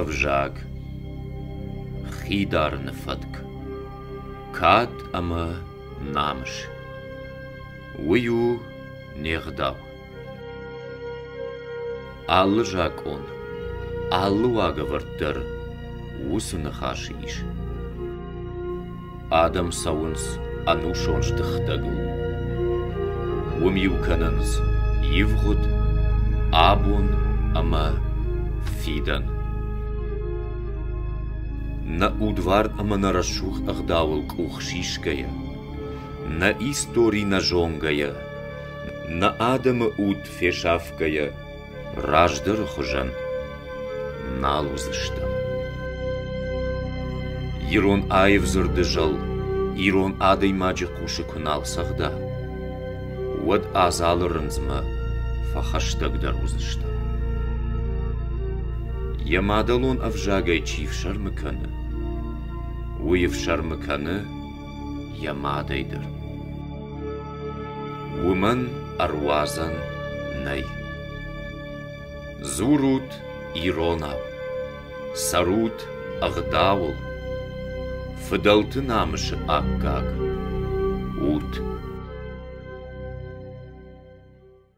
ըվժակ, խի դարնը Кат կատ ամը նամշ, ույու նեղդավ։ Ալլը ժակոն, ալլու ագվրդդր, ուսը նխաշի իշ։ Ադամ սավունց անուշոնչ տխտագու։ Ում իվքանանց իվղուտ, На удвар аманарашух ахдавал кухшишкая, на истори нажонгая, на адам уд фешавкая, раждар на налузышта. Ирон айв зырдыжал, ирон адай маджи куши кунал сахда. Вот азалырынзма, фахаштагдар узышта. Ямадалон авжагай чи фшар мыканы. Уи фшар мыканы ямадайдыр. Уман арвазан най. Зурут ирона. Сарут агдавул. Фыдалтын амышы аккаг. Ут